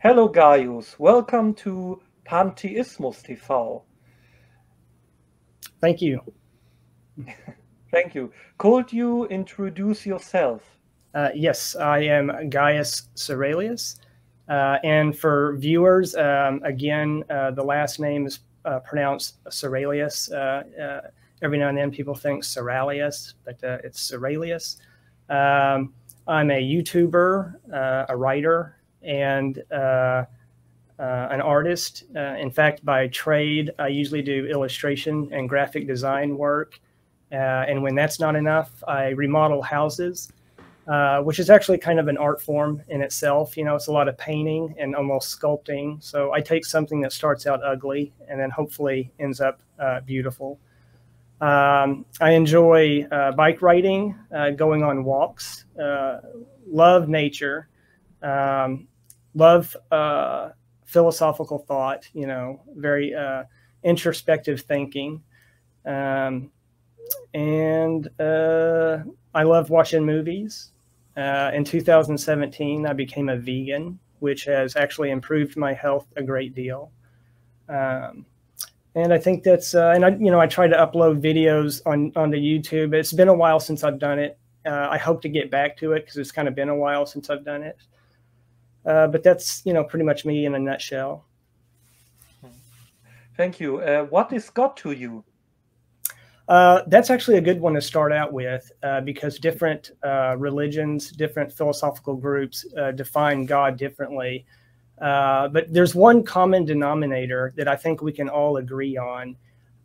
Hello Guyus, welcome to Pantheismus TV. Thank you. Thank you. Could you introduce yourself? Uh, yes, I am Guyus Cerelius. Uh, and for viewers, um, again, uh, the last name is uh, pronounced Cerelius. Uh, uh, every now and then people think Ceralius, but it's Cerelius. Um, I'm a YouTuber, a writer, and uh, uh, an artist. Uh, in fact, by trade, I usually do illustration and graphic design work. and when that's not enough, I remodel houses. Uh, which is actually kind of an art form in itself. You know, it's a lot of painting and almost sculpting. So I take something that starts out ugly and then hopefully ends up uh, beautiful. Um, I enjoy uh, bike riding, going on walks, love nature, um, love uh, philosophical thought, you know, very uh, introspective thinking. Um, and uh, I love watching movies. Uh, in 2017, I became a vegan, which has actually improved my health a great deal. Um, and I think that's, uh, and I, you know, I try to upload videos on onto YouTube. It's been a while since I've done it. Uh, I hope to get back to it because it's kind of been a while since I've done it. Uh, but that's you know pretty much me in a nutshell. Thank you. Uh, what is God to you? Uh, that's actually a good one to start out with uh, because different uh, religions, different philosophical groups uh, define God differently. but there's one common denominator that I think we can all agree on,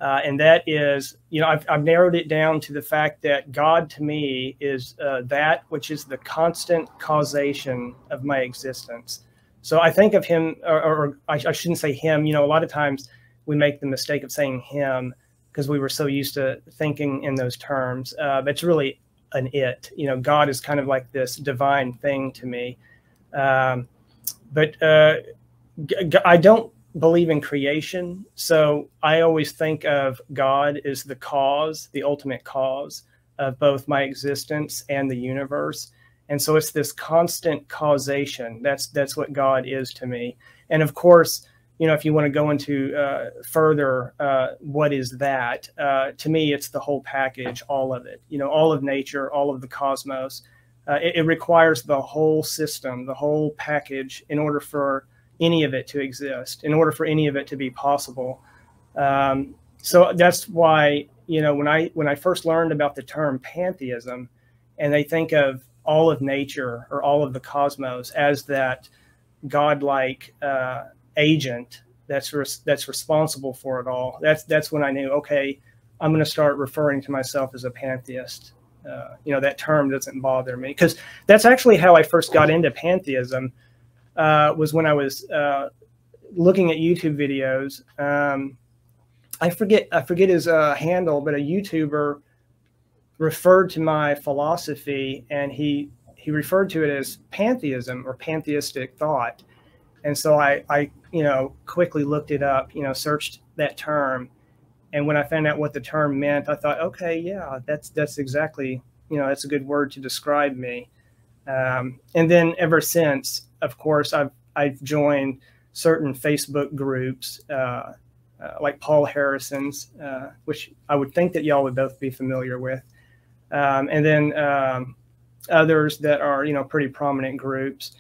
uh, and that is, you know, I've, I've, narrowed it down to the fact that God to me is uh, that which is the constant causation of my existence. So I think of him, or, or I, I, shouldn't say him, you know, a lot of times we make the mistake of saying him because we were so used to thinking in those terms. Uh, but it's really an it. You know, God is kind of like this divine thing to me. Um, but uh, I don't believe in creation. So I always think of God as the cause, the ultimate cause of both my existence and the universe. And so it's this constant causation. That's that's what God is to me. And of course, you know, if you want to go into uh, further, uh, what is that? Uh, to me, it's the whole package, all of it. You know, all of nature, all of the cosmos. Uh, it, it requires the whole system, the whole package, in order for any of it to exist, in order for any of it to be possible. Um, so that's why you know when I when I first learned about the term pantheism, and they think of all of nature or all of the cosmos as that godlike uh, agent that's res- that's responsible for it all. That's that's when I knew okay, I'm going to start referring to myself as a pantheist. Uh, you know that term doesn't bother me because that's actually how I first got into pantheism uh, was when I was uh, looking at YouTube videos. Um, I forget I forget his uh, handle, but a YouTuber referred to my philosophy, and he he referred to it as pantheism or pantheistic thought. And so I, I, you know, quickly looked it up, you know, searched that term, and when I found out what the term meant, I thought, okay, yeah, that's that's exactly, you know, that's a good word to describe me. Um, and then ever since, of course, I've I've joined certain Facebook groups uh, uh, like Paul Harrison's, uh, which I would think that y'all would both be familiar with, um, and then um, others that are you know pretty prominent groups.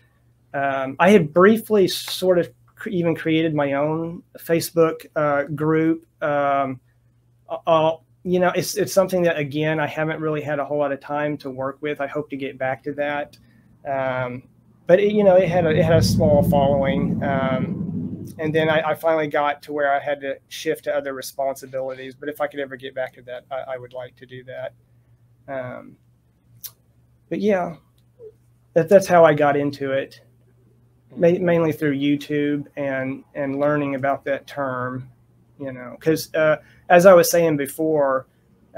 Um, I had briefly sort of even created my own Facebook uh, group. Um, you know, it's it's something that again I haven't really had a whole lot of time to work with. I hope to get back to that. Um, but it, you know, it had a, it had a small following. Um, and then I, I, finally got to where I had to shift to other responsibilities. But if I could ever get back to that, I, I would like to do that. Um, but yeah, that, that's how I got into it, Ma- mainly through YouTube and and learning about that term. You know, because uh, as I was saying before,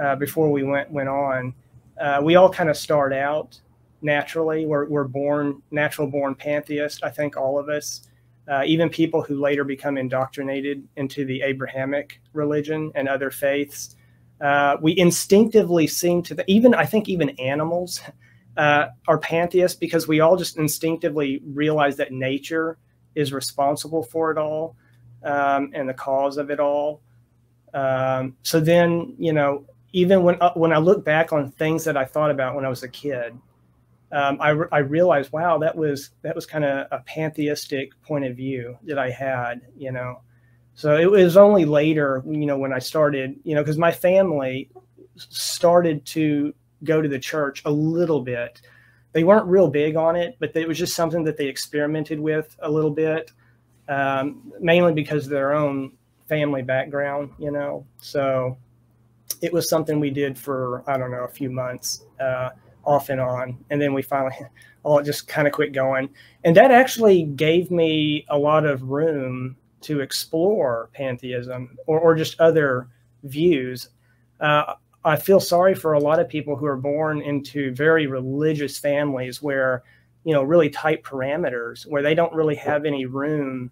uh, before we went went on, uh, we all kind of start out naturally. We're, we're born, natural born pantheists, I think all of us. Uh, even people who later become indoctrinated into the Abrahamic religion and other faiths. Uh, we instinctively seem to, the, even I think even animals uh, are pantheists because we all just instinctively realize that nature is responsible for it all um, and the cause of it all. Um, so then, you know, even when uh, when I look back on things that I thought about when I was a kid, um, I, I realized, wow, that was that was kind of a pantheistic point of view that I had, you know. So it was only later, you know, when I started, you know, because my family started to go to the church a little bit. They weren't real big on it, but it was just something that they experimented with a little bit, um, mainly because of their own family background, you know. So it was something we did for I don't know a few months, uh, off and on, and then we finally all just kind of quit going. And that actually gave me a lot of room to explore pantheism or, or just other views. Uh, I feel sorry for a lot of people who are born into very religious families where, you know, really tight parameters, where they don't really have any room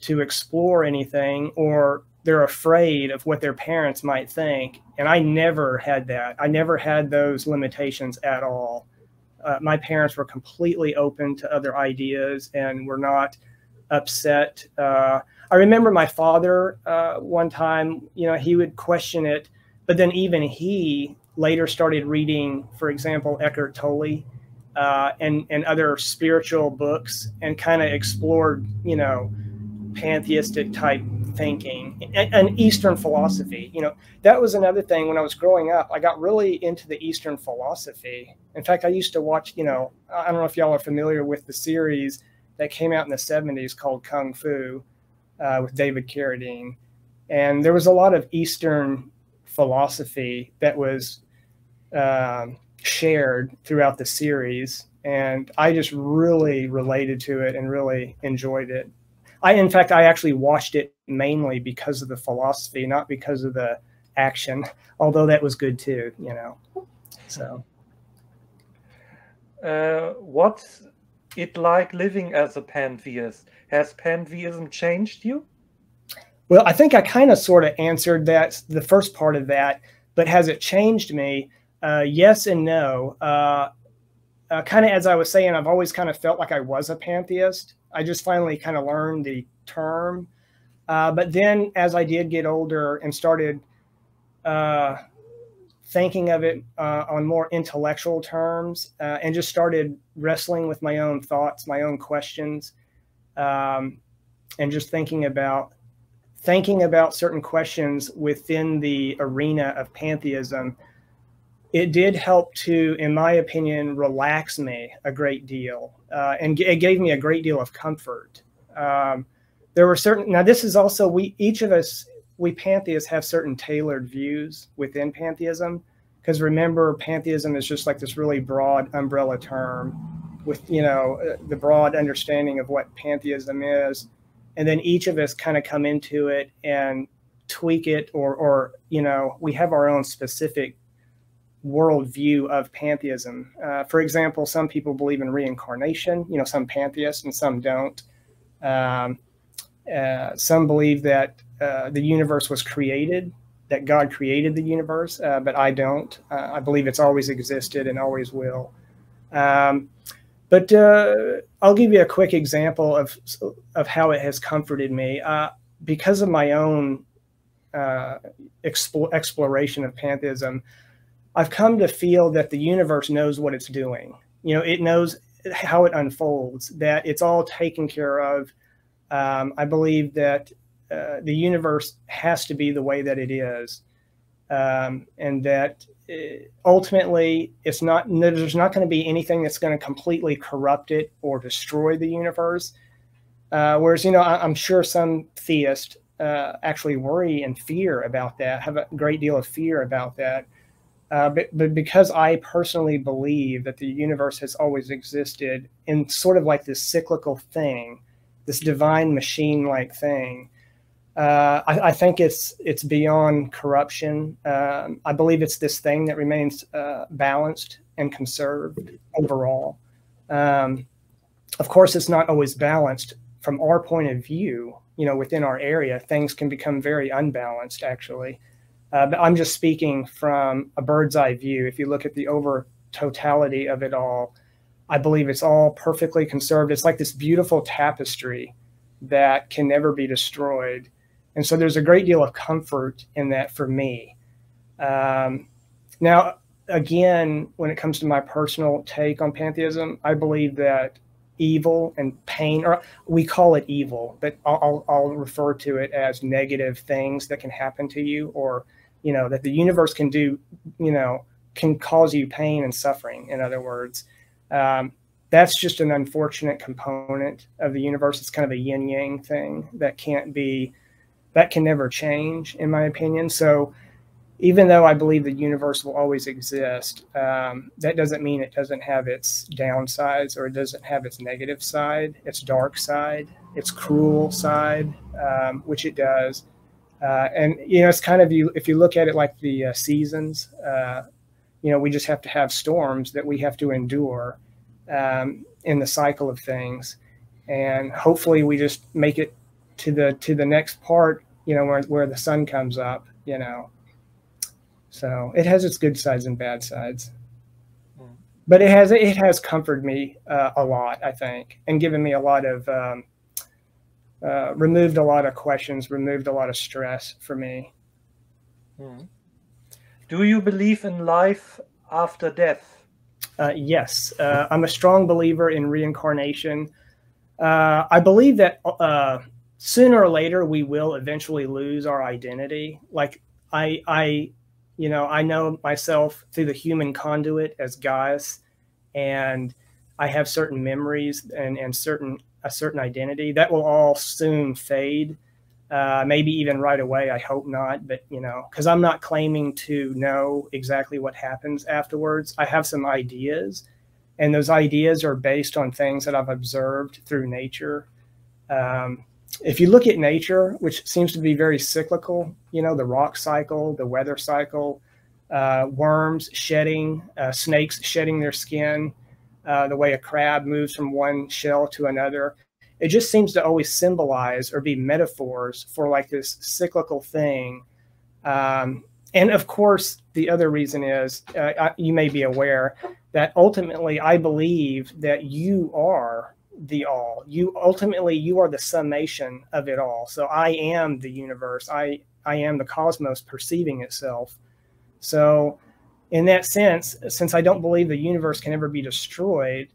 to explore anything or they're afraid of what their parents might think. And I never had that. I never had those limitations at all. Uh, my parents were completely open to other ideas and were not upset. Uh, I remember my father uh, one time, you know, he would question it but then even he later started reading, for example, Eckhart Tolle uh, and and other spiritual books, and kind of explored, you know, pantheistic type thinking and, Eastern philosophy. You know, that was another thing when I was growing up. I got really into the Eastern philosophy. In fact, I used to watch. You know, I don't know if y'all are familiar with the series that came out in the '70s called Kung Fu uh, with David Carradine, and there was a lot of Eastern philosophy that was um, shared throughout the series. And I just really related to it and really enjoyed it. I, in fact, I actually watched it mainly because of the philosophy, not because of the action, although that was good too, you know. So, uh, what's it like living as a pantheist? Has pantheism changed you? Well, I think I kind of sort of answered that the first part of that, but has it changed me? Uh, yes and no. Uh, uh, kind of as I was saying, I've always kind of felt like I was a pantheist. I just finally kind of learned the term. Uh, but then as I did get older and started uh, thinking of it uh, on more intellectual terms and just started wrestling with my own thoughts, my own questions, um, and just thinking about thinking about certain questions within the arena of pantheism, it did help to, in my opinion, relax me a great deal. Uh, and it gave me a great deal of comfort. Um, there were certain, now this is also, we, each of us, we pantheists have certain tailored views within pantheism. Because remember, pantheism is just like this really broad umbrella term with, you know, uh, the broad understanding of what pantheism is and then each of us kind of come into it and tweak it or or you know we have our own specific worldview of pantheism. Uh, for example some people believe in reincarnation you know some pantheists and some don't. Um, uh, some believe that uh, the universe was created that god created the universe uh, but i don't. Uh, i believe it's always existed and always will. Um, but uh, I'll give you a quick example of of how it has comforted me. Because of my own expo- exploration of pantheism. I've come to feel that the universe knows what it's doing. You know, it knows how it unfolds. That it's all taken care of. Um, I believe that uh, the universe has to be the way that it is, um, and that ultimately it's not there's not going to be anything that's going to completely corrupt it or destroy the universe uh, whereas you know I, am sure some theists uh, actually worry and fear about that have a great deal of fear about that uh, but, because i personally believe that the universe has always existed in sort of like this cyclical thing this divine machine like thing uh, I, I, think it's it's beyond corruption. Um, I believe it's this thing that remains uh, balanced and conserved overall. Um, of course, it's not always balanced from our point of view. You know, within our area, things can become very unbalanced. Actually, uh, but I'm just speaking from a bird's eye view. If you look at the over totality of it all, I believe it's all perfectly conserved. It's like this beautiful tapestry that can never be destroyed. And so there's a great deal of comfort in that for me. Um, now, again, when it comes to my personal take on pantheism, I believe that evil and pain, or we call it evil, but I'll, I'll refer to it as negative things that can happen to you, or you know that the universe can do, you know, can cause you pain and suffering. In other words, um, that's just an unfortunate component of the universe. It's kind of a yin yang thing that can't be, that can never change, in my opinion. So even though I believe the universe will always exist, um, that doesn't mean it doesn't have its downsides or it doesn't have its negative side, its dark side, its cruel side, um, which it does. Uh, and you know, it's kind of you if you look at it like the uh, seasons. Uh, you know, we just have to have storms that we have to endure um, in the cycle of things, and hopefully, we just make it to the to the next part. You know, where where the sun comes up. You know so it has its good sides and bad sides. Hmm. But it has it has comforted me uh, a lot, I think, and given me a lot of um, uh, removed a lot of questions, removed a lot of stress for me. Hmm. Do you believe in life after death? Uh, yes, uh, I'm a strong believer in reincarnation. Uh, I believe that uh, sooner or later we will eventually lose our identity. Like I, I you know, I know myself through the human conduit as Guyus, and I have certain memories and, and certain a certain identity that will all soon fade. Uh, maybe even right away. I hope not, but you know, because I'm not claiming to know exactly what happens afterwards. I have some ideas, and those ideas are based on things that I've observed through nature. Um, if you look at nature, which seems to be very cyclical, you know, the rock cycle, the weather cycle, uh, worms shedding, uh, snakes shedding their skin, uh, the way a crab moves from one shell to another. It just seems to always symbolize or be metaphors for like this cyclical thing. Um, and of course, the other reason is uh, I, you may be aware that ultimately I believe that you are the all. You ultimately you are the summation of it all. So I am the universe. I I am the cosmos perceiving itself. So in that sense, since I don't believe the universe can ever be destroyed,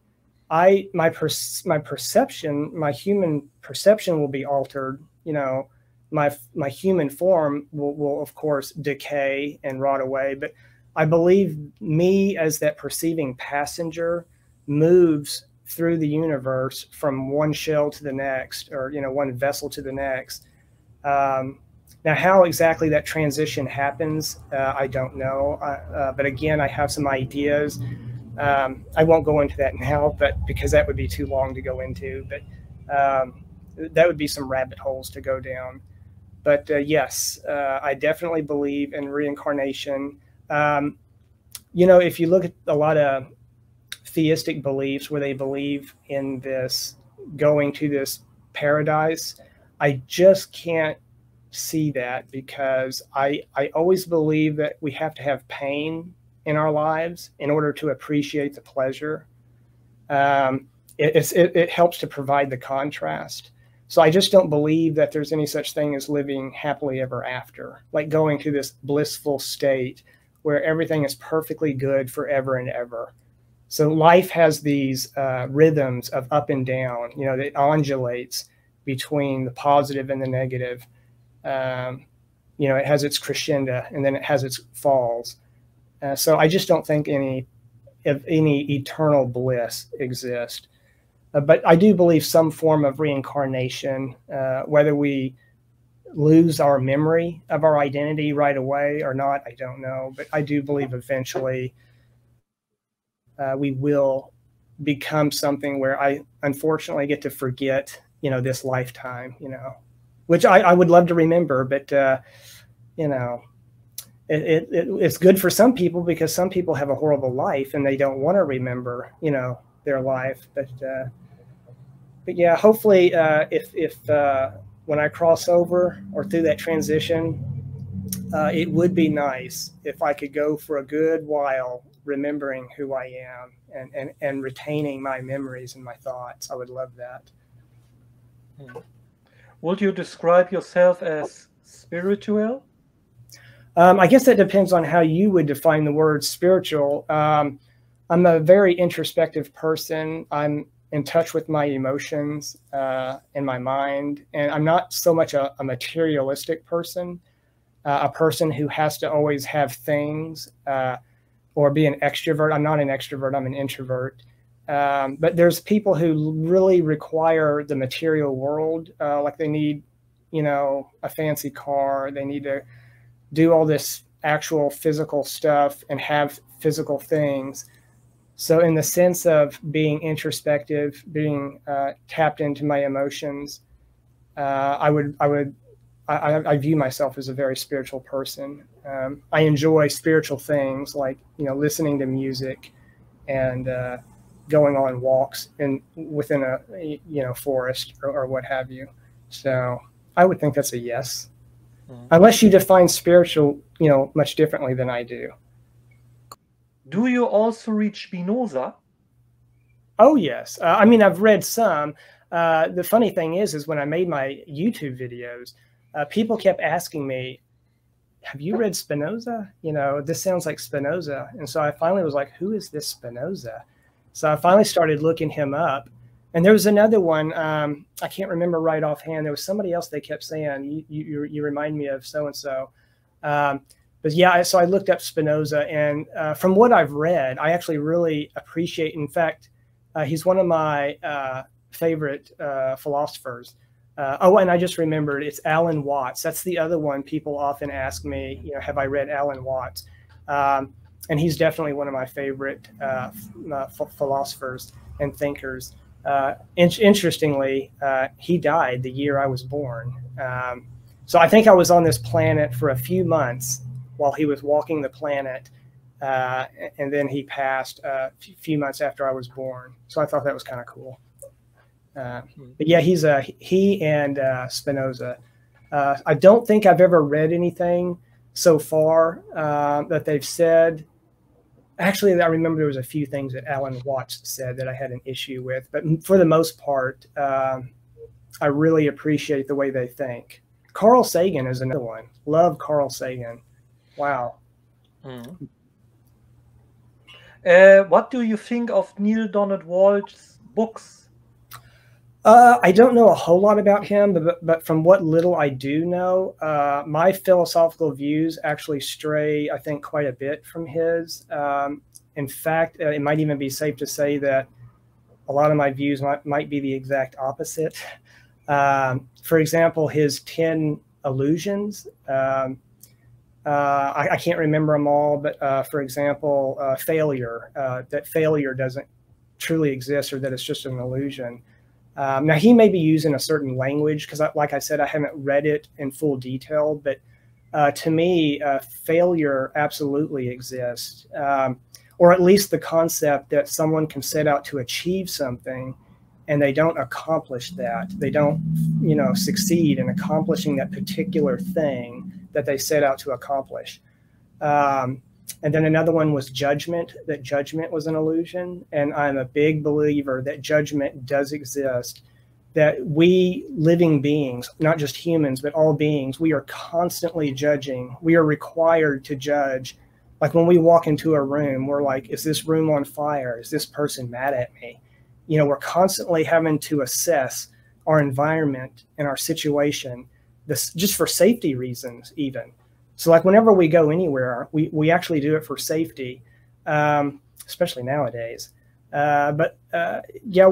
I my per, my perception, my human perception will be altered. You know, my my human form will, will of course decay and rot away. But I believe me as that perceiving passenger moves through the universe from one shell to the next, or you know, one vessel to the next. Um, now, how exactly that transition happens, uh, I don't know. Uh, uh, but again, I have some ideas. Um, I won't go into that now, but because that would be too long to go into. But um, that would be some rabbit holes to go down. But uh, yes, uh, I definitely believe in reincarnation. Um, you know, if you look at a lot of theistic beliefs where they believe in this going to this paradise. I just can't see that because I I always believe that we have to have pain in our lives in order to appreciate the pleasure. Um, it, it, it helps to provide the contrast. So I just don't believe that there's any such thing as living happily ever after, like going to this blissful state where everything is perfectly good forever and ever. So life has these uh, rhythms of up and down, you know, that undulates between the positive and the negative. Um, you know, it has its crescendo and then it has its falls. Uh, so I just don't think any of any eternal bliss exists. Uh, but I do believe some form of reincarnation, uh, whether we lose our memory of our identity right away or not, I don't know. But I do believe eventually uh, we will become something where I unfortunately get to forget, you know, this lifetime, you know, which I, I would love to remember, but, uh, you know, it, it, it, it's good for some people because some people have a horrible life and they don't want to remember, you know, their life. But, uh, but yeah, hopefully, uh, if, if, uh, when I cross over or through that transition, uh, it would be nice if I could go for a good while remembering who I am and, and, and retaining my memories and my thoughts. I would love that. Hmm. Would you describe yourself as spiritual? Um, I guess that depends on how you would define the word spiritual. Um, I'm a very introspective person. I'm in touch with my emotions uh, and my mind, and I'm not so much a, a materialistic person, uh, a person who has to always have things uh, or be an extrovert. I'm not an extrovert. I'm an introvert. Um, but there's people who really require the material world, uh, like they need, you know, a fancy car. They need to do all this actual physical stuff and have physical things. So, in the sense of being introspective, being uh, tapped into my emotions, uh, I would, I would, I, I, view myself as a very spiritual person. Um, I enjoy spiritual things like you know listening to music and uh, going on walks in within a you know forest or, or what have you. So I would think that's a yes. Mm-hmm. Unless you define spiritual, you know, much differently than I do. Do you also read Spinoza? Oh yes. Uh, I mean, I've read some. Uh, the funny thing is, is when I made my YouTube videos, uh, people kept asking me, "Have you read Spinoza? You know, this sounds like Spinoza." And so I finally was like, "Who is this Spinoza?" So I finally started looking him up, and there was another one. Um, I can't remember right offhand. There was somebody else they kept saying, "You you, you remind me of so and so." But yeah, so I looked up Spinoza, and uh, from what I've read, I actually really appreciate. In fact, uh, he's one of my uh, favorite uh, philosophers. Uh, oh, and I just remembered it's Alan Watts. That's the other one people often ask me. You know, have I read Alan Watts? Um, and he's definitely one of my favorite uh, philosophers and thinkers. Uh, in- interestingly, uh, he died the year I was born. Um, so I think I was on this planet for a few months while he was walking the planet, uh, and then he passed a few months after I was born. So I thought that was kind of cool. Uh, but yeah, he's a he and uh, Spinoza. Uh, I don't think I've ever read anything so far that they've said actually, I remember there was a few things that Alan Watts said that I had an issue with, but for the most part, um, I really appreciate the way they think. Carl Sagan is another one. Love Carl Sagan. Wow. Mm. Uh, what do you think of Neale Donald Walsch's books? Uh, I don't know a whole lot about him, but, but from what little I do know, uh, my philosophical views actually stray, I think, quite a bit from his. Um, in fact, uh, it might even be safe to say that a lot of my views might, might be the exact opposite. Um, for example, his 10 illusions, um, uh, I, I, can't remember them all, but uh, for example, uh, failure, that failure doesn't truly exist or that it's just an illusion. Um, now he may be using a certain language because, like I said, I haven't read it in full detail. But uh, to me, uh, failure absolutely exists, um, or at least the concept that someone can set out to achieve something and they don't accomplish that. They don't, you know, succeed in accomplishing that particular thing that they set out to accomplish. Um, and then another one was judgment, that judgment was an illusion. And I'm a big believer that judgment does exist, that we living beings, not just humans, but all beings, we are constantly judging. We are required to judge. Like when we walk into a room, we're like, is this room on fire? Is this person mad at me? You know, we're constantly having to assess our environment and our situation, this just for safety reasons, even. So like whenever we go anywhere, we, we actually do it for safety, um, especially nowadays. Uh, but uh, yeah,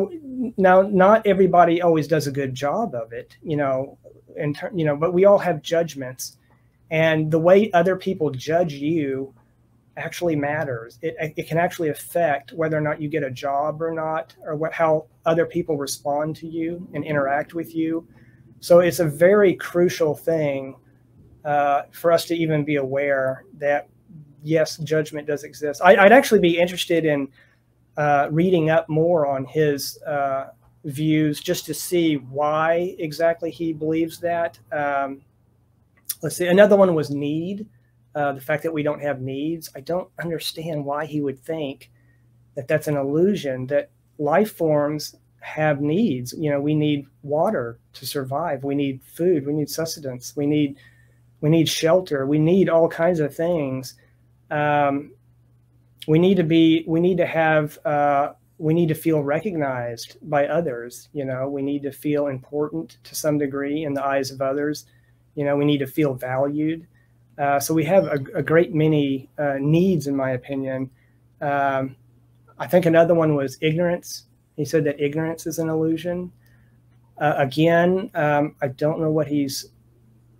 now not everybody always does a good job of it, you know, in ter- you know, but we all have judgments, and the way other people judge you actually matters. It, it can actually affect whether or not you get a job or not, or what how other people respond to you and interact with you. So it's a very crucial thing uh, for us to even be aware that yes, judgment does exist. I, would actually be interested in uh, reading up more on his uh, views just to see why exactly he believes that. Um, let's see, another one was need. Uh, the fact that we don't have needs. I don't understand why he would think that that's an illusion that life forms have needs. You know, we need water to survive. We need food. We need sustenance. We need we need shelter. We need all kinds of things. Um, we need to be. We need to have. Uh, we need to feel recognized by others. You know, we need to feel important to some degree in the eyes of others. You know, we need to feel valued. Uh, so we have a, a great many uh, needs, in my opinion. Um, I think another one was ignorance. He said that ignorance is an illusion. Uh, again, um, I don't know what he's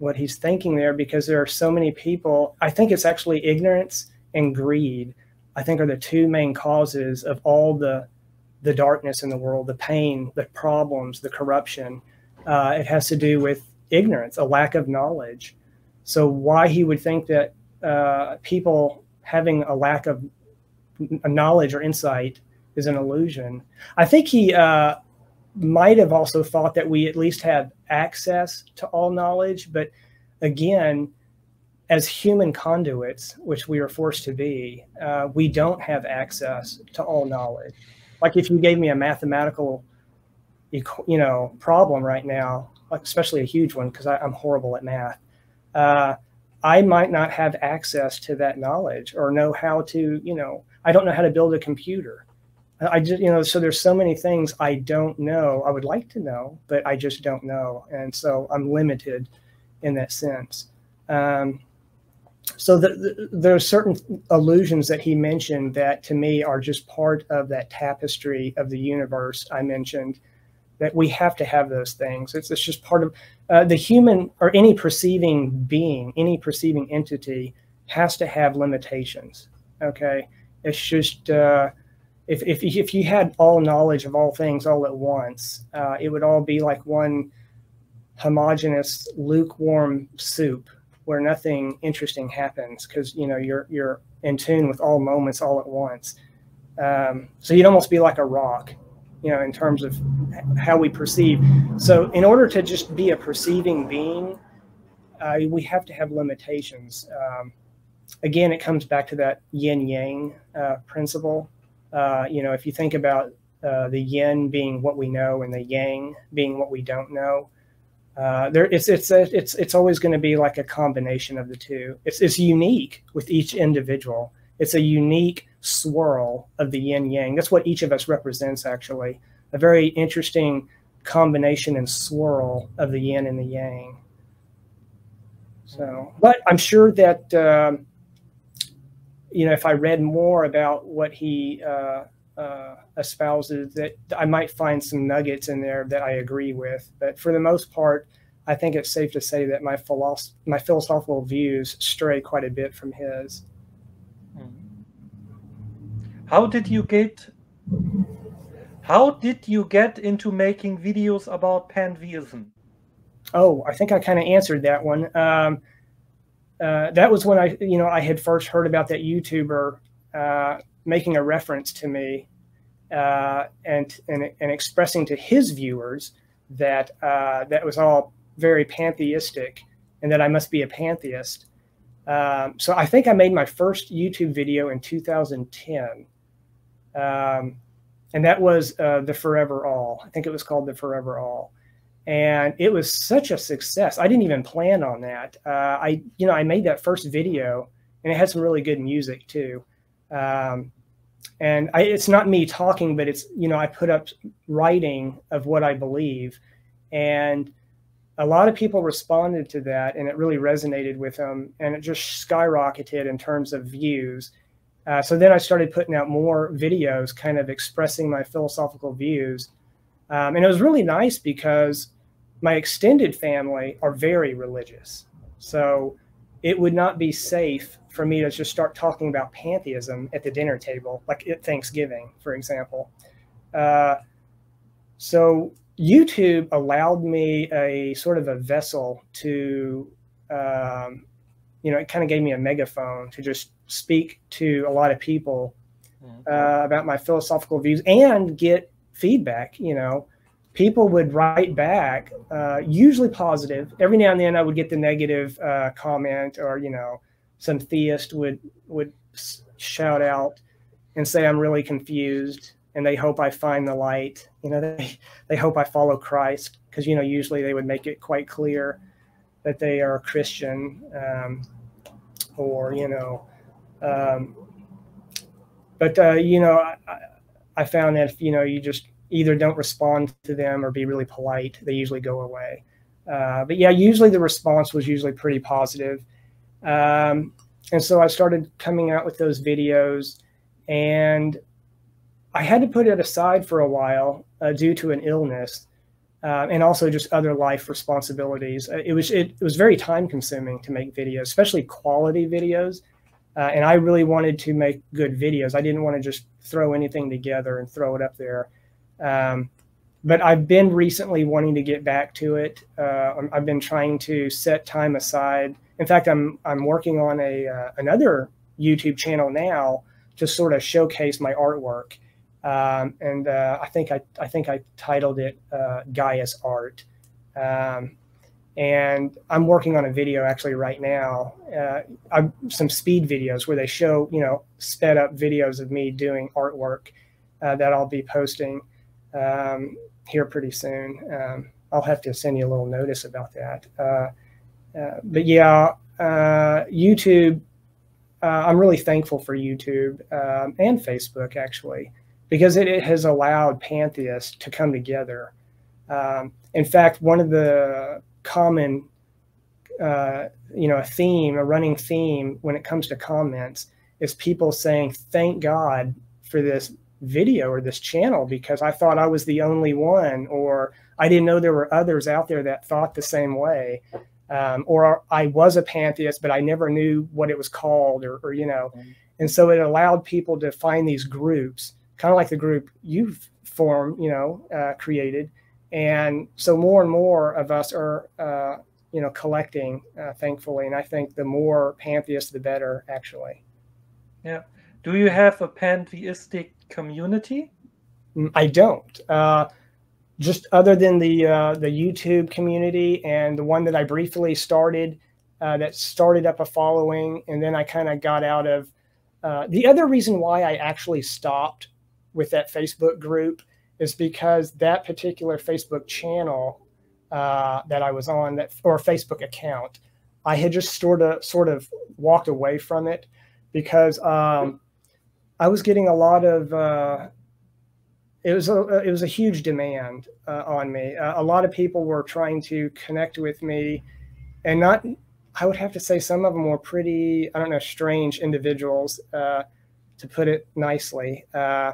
what he's thinking there because there are so many people. I think it's actually ignorance and greed. I think are the two main causes of all the the darkness in the world, the pain, the problems, the corruption. Uh, it has to do with ignorance, a lack of knowledge. So why he would think that uh, people having a lack of knowledge or insight is an illusion. I think he uh, might have also thought that we at least have access to all knowledge, but again, as human conduits, which we are forced to be, uh, we don't have access to all knowledge. Like if you gave me a mathematical, you know, problem right now, especially a huge one, because I'm horrible at math. Uh, I might not have access to that knowledge or know how to, you know, I don't know how to build a computer. I just, you know, so there's so many things I don't know. I would like to know, but I just don't know. And so I'm limited in that sense. Um, so the, the, there are certain illusions that he mentioned that to me are just part of that tapestry of the universe I mentioned that we have to have those things. It's, it's just part of uh, the human or any perceiving being, any perceiving entity has to have limitations. Okay. It's just, uh, if, if, if you had all knowledge of all things all at once, uh, it would all be like one homogenous, lukewarm soup where nothing interesting happens because you know you're you're in tune with all moments all at once. Um, so you'd almost be like a rock, you know, in terms of how we perceive. So in order to just be a perceiving being, uh, we have to have limitations. Um, again, it comes back to that yin yang uh, principle uh, you know, if you think about uh, the yin being what we know and the yang being what we don't know, uh, there it's it's a, it's it's always going to be like a combination of the two. It's it's unique with each individual. It's a unique swirl of the yin yang. That's what each of us represents. Actually, a very interesting combination and swirl of the yin and the yang. So, but I'm sure that. Um, you know, if I read more about what he uh, uh, espouses, that I might find some nuggets in there that I agree with. But for the most part, I think it's safe to say that my philosoph- my philosophical views stray quite a bit from his. Hmm. How did you get? How did you get into making videos about pantheism? Oh, I think I kind of answered that one. Um, uh, that was when I, you know, I had first heard about that YouTuber uh, making a reference to me uh, and, and and expressing to his viewers that uh, that was all very pantheistic and that I must be a pantheist. Um, so I think I made my first YouTube video in 2010. Um, and that was uh, the Forever All. I think it was called the Forever All and it was such a success. I didn't even plan on that. Uh, I, you know, I made that first video, and it had some really good music too. Um, and I, it's not me talking, but it's you know, I put up writing of what I believe, and a lot of people responded to that, and it really resonated with them, and it just skyrocketed in terms of views. Uh, so then I started putting out more videos, kind of expressing my philosophical views. Um, and it was really nice because my extended family are very religious. So it would not be safe for me to just start talking about pantheism at the dinner table, like at Thanksgiving, for example. Uh, so YouTube allowed me a sort of a vessel to, um, you know, it kind of gave me a megaphone to just speak to a lot of people mm-hmm. uh, about my philosophical views and get feedback, you know, people would write back, uh, usually positive. Every now and then, I would get the negative uh, comment, or you know, some theist would would shout out and say, "I'm really confused," and they hope I find the light. You know, they they hope I follow Christ because you know usually they would make it quite clear that they are a Christian, um, or you know. Um, but uh, you know, I, I found that if you know you just either don't respond to them or be really polite, they usually go away. Uh, but yeah, usually the response was usually pretty positive. Um, and so I started coming out with those videos, and I had to put it aside for a while uh, due to an illness. Uh, and also just other life responsibilities. Uh, it was it, it, was very time consuming to make videos, especially quality videos. Uh, and I really wanted to make good videos. I didn't want to just throw anything together and throw it up there. Um, but I've been recently wanting to get back to it. Uh, I've been trying to set time aside. In fact, I'm I'm working on a uh, another YouTube channel now to sort of showcase my artwork, um, and uh, I think I I think I titled it uh, Guyus Art. Um, and I'm working on a video actually right now. Uh, I'm, some speed videos where they show you know sped up videos of me doing artwork uh, that I'll be posting um, here pretty soon. Um, I'll have to send you a little notice about that. Uh, uh, but yeah, uh, YouTube, uh, I'm really thankful for YouTube um, and Facebook actually, because it, it, has allowed pantheists to come together. Um, in fact, one of the common, uh, you know, a theme, a running theme when it comes to comments is people saying, thank God for this video or this channel because I thought I was the only one, or I didn't know there were others out there that thought the same way. Um, or I was a pantheist, but I never knew what it was called, or, or you know. Mm-hmm. And so it allowed people to find these groups, kind of like the group you've formed, you know, uh, created. And so more and more of us are, uh, you know, collecting, uh, thankfully. And I think the more pantheists, the better, actually. Yeah. Do you have a pantheistic community? Mm, I don't. Uh, just other than the uh, the YouTube community and the one that I briefly started, uh, that started up a following, and then I kind of got out of. Uh, the other reason why I actually stopped with that Facebook group is because that particular Facebook channel uh, that I was on, that or Facebook account, I had just sort of sort of walked away from it because um, I was getting a lot of. Uh, it was a it was a huge demand uh, on me. Uh, a lot of people were trying to connect with me, and not. I would have to say some of them were pretty. I don't know, strange individuals, uh, to put it nicely. Uh,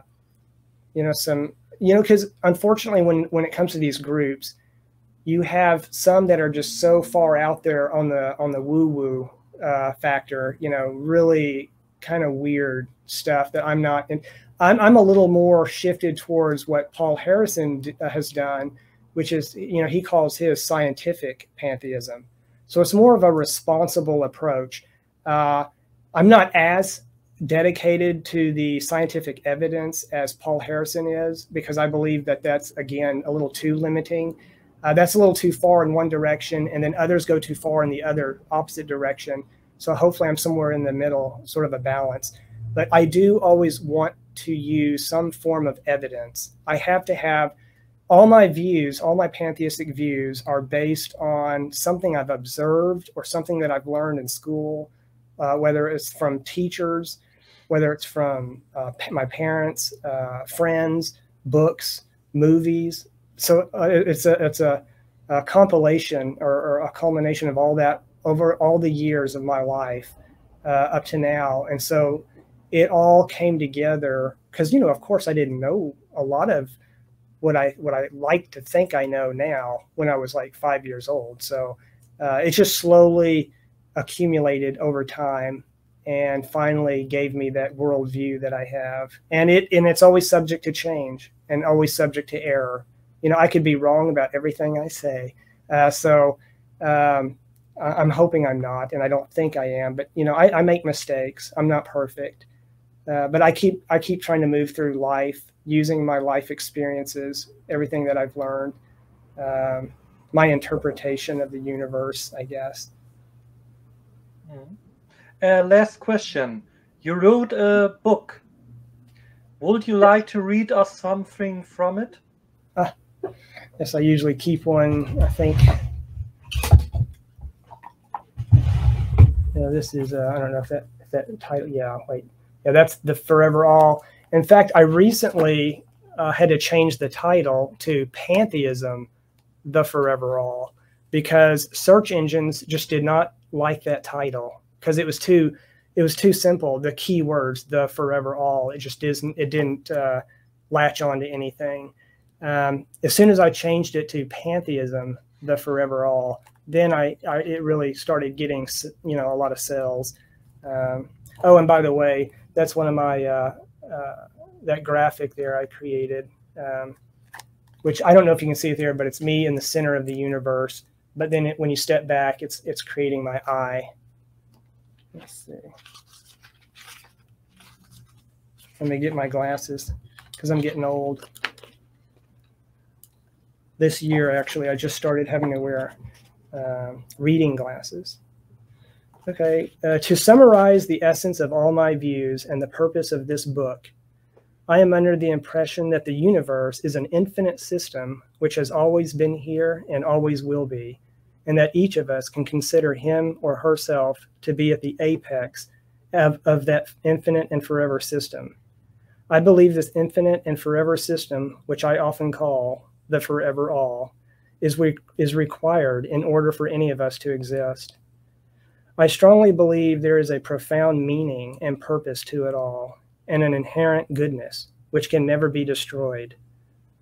you know, some. You know, because unfortunately, when when it comes to these groups, you have some that are just so far out there on the on the woo woo uh, factor. You know, really kind of weird stuff that I'm not. And I'm, I'm a little more shifted towards what Paul Harrison uh, has done, which is, you know, he calls his scientific pantheism. So it's more of a responsible approach. Uh, I'm not as dedicated to the scientific evidence as Paul Harrison is because I believe that that's, again, a little too limiting. Uh, that's a little too far in one direction, and then others go too far in the other opposite direction. So hopefully, I'm somewhere in the middle, sort of a balance. But I do always want to use some form of evidence. I have to have all my views, all my pantheistic views are based on something I've observed or something that I've learned in school, uh, whether it's from teachers, whether it's from uh, my parents, uh, friends, books, movies. So uh, it's a it's a, a compilation or, or, a culmination of all that over all the years of my life uh, up to now, and so it all came together because you know of course i didn't know a lot of what i what i like to think i know now when i was like five years old. So uh, it just slowly accumulated over time and finally gave me that worldview that i have. And it and it's always subject to change and always subject to error. You know i could be wrong about everything i say. Uh, so um, i'm hoping i'm not and i don't think i am but you know I, I make mistakes i'm not perfect uh, but I keep I keep trying to move through life using my life experiences, everything that I've learned, um, my interpretation of the universe, I guess. Mm. Uh, last question. You wrote a book. Would you like to read us something from it? Uh, yes, I usually keep one. I think. You know, this is. Uh, I don't know if that if that title. Yeah, wait. Yeah, that's the Forever All. In fact, I recently uh, had to change the title to Pantheism, the Forever All, because search engines just did not like that title because it was too it was too simple. The keywords, the Forever All, it just isn't. It didn't uh, latch on to anything. Um, as soon as I changed it to Pantheism, the Forever All, then I, I it really started getting you know a lot of sales. Um, oh, and by the way, that's one of my uh, uh, that graphic there I created, um, which I don't know if you can see it there, but it's me in the center of the universe. But then it, when you step back, it's it's creating my eye. Let's see. Let me get my glasses because I'm getting old. This year, actually, I just started having to wear um, reading glasses. Okay, uh, to summarize the essence of all my views and the purpose of this book, I am under the impression that the universe is an infinite system which has always been here and always will be, and that each of us can consider him or herself to be at the apex of, of that infinite and forever system. I believe this infinite and forever system, which I often call the forever all, is, is required in order for any of us to exist. I strongly believe there is a profound meaning and purpose to it all, and an inherent goodness which can never be destroyed.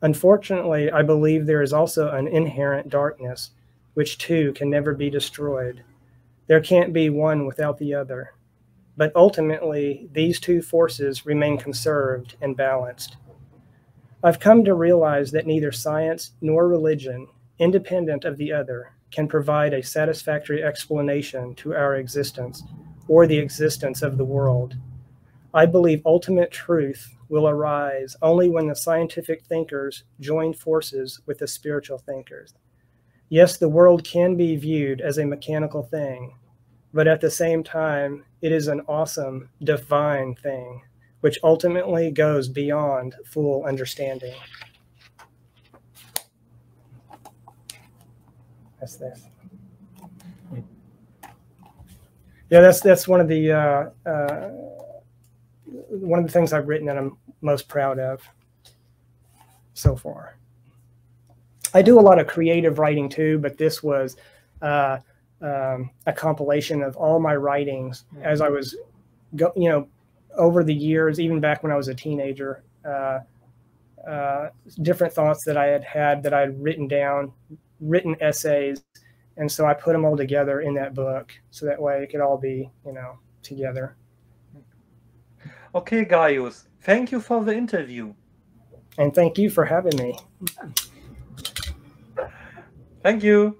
Unfortunately, I believe there is also an inherent darkness which too can never be destroyed. There can't be one without the other. But ultimately, these two forces remain conserved and balanced. I've come to realize that neither science nor religion, independent of the other, can provide a satisfactory explanation to our existence or the existence of the world. I believe ultimate truth will arise only when the scientific thinkers join forces with the spiritual thinkers. Yes, the world can be viewed as a mechanical thing, but at the same time, it is an awesome, divine thing, which ultimately goes beyond full understanding. That's this. Yeah, that's that's one of the uh, uh, one of the things I've written that I'm most proud of so far. I do a lot of creative writing too, but this was uh, um, a compilation of all my writings as I was, go, you know, over the years, even back when I was a teenager. Uh, uh, different thoughts that I had had that I had written down, written essays, and so I put them all together in that book, so that way it could all be, you know, together. Okay, Guyus, thank you for the interview. And thank you for having me. Thank you.